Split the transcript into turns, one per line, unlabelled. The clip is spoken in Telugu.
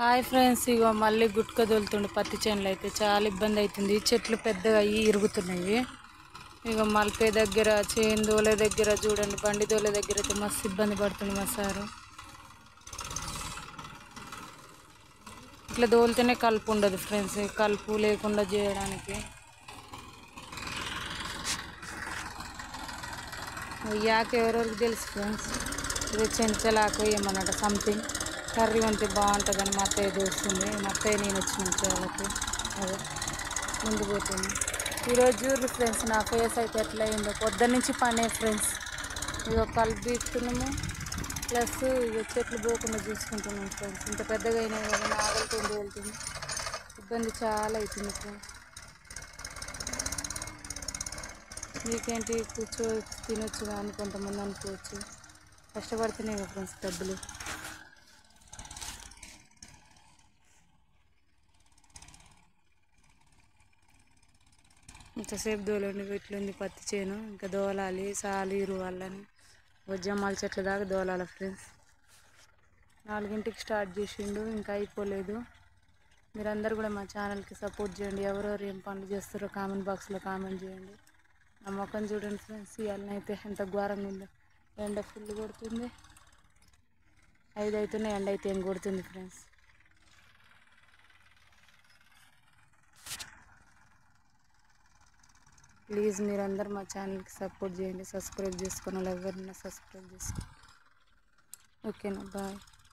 హాయ్ ఫ్రెండ్స్ ఇగో మళ్ళీ గుట్క దొలుతుండు పత్తి చేనులు అయితే చాలా ఇబ్బంది అవుతుంది చెట్లు పెద్దగా అయ్యి ఇరుగుతున్నాయి. ఇక మల్పే దగ్గర చేను దోలే దగ్గర చూడండి బండి దోలే దగ్గర అయితే మస్తు ఇబ్బంది పడుతుంది మా సారు. ఇట్లా దోలితేనే కలుపు ఉండదు ఫ్రెండ్స్ కలుపు లేకుండా చేయడానికి. యాక్ ఎవరెవరికి తెలుసు ఫ్రెండ్స్? ఇది చెంచలాకు ఏమన్నట సంథింగ్ కర్రీ ఉంటే బాగుంటుందని మా అత్తయ్య చూస్తుంది మా అత్తయ్య నేను వచ్చిన వాళ్ళకి అదే. ముందు పోతుంది. ఈరోజు చూడు ఫ్రెండ్స్ నా ఫేస్ అయితే ఎట్లా అయిందో. పొద్దున్న నుంచి పనే ఫ్రెండ్స్. ఇక కలుపు తీస్తున్నాము ప్లస్ ఇక చెట్లు పోకుండా చూసుకుంటున్నాం ఫ్రెండ్స్. ఇంత పెద్దగా అయినాయి కదా నాగలుతుంది వెళ్తుంది. ఇబ్బంది చాలా అవుతుంది ఫ్రెండ్స్. మీకేంటి కూర్చో తినొచ్చు కానీ కొంతమంది అనుకోవచ్చు. కష్టపడుతున్నాయి కదా ఫ్రెండ్స్ డబ్బులు. ఇంతసేపు దోలండి ఇట్లుంది పత్తి చేను. ఇంకా దోలాలి సాలి ఇరువాలని వజ్జమ్మాల చెట్ల దాకా దోలాలి ఫ్రెండ్స్. నాలుగింటికి స్టార్ట్ చేసిండు ఇంకా అయిపోలేదు. మీరందరూ కూడా మా ఛానల్కి సపోర్ట్ చేయండి. ఎవరెవరు ఏం పనులు చేస్తారో కామెంట్ బాక్స్లో కామెంట్ చేయండి. నా ముఖం చూడండి ఫ్రెండ్స్ అయితే ఎంత ఘోరంగా ఉందో. ఎండ ఫుల్ కొడుతుంది. ఐదు అవుతున్నాయి ఎండ అయితే ఏం కొడుతుంది ఫ్రెండ్స్. ప్లీజ్ మీరందరూ మా ఛానల్కి సపోర్ట్ చేయండి. సబ్స్క్రైబ్ చేసుకున్న వాళ్ళు ఎవరైనా సబ్స్క్రైబ్ చేసుకోండి ఓకేనా? బాయ్.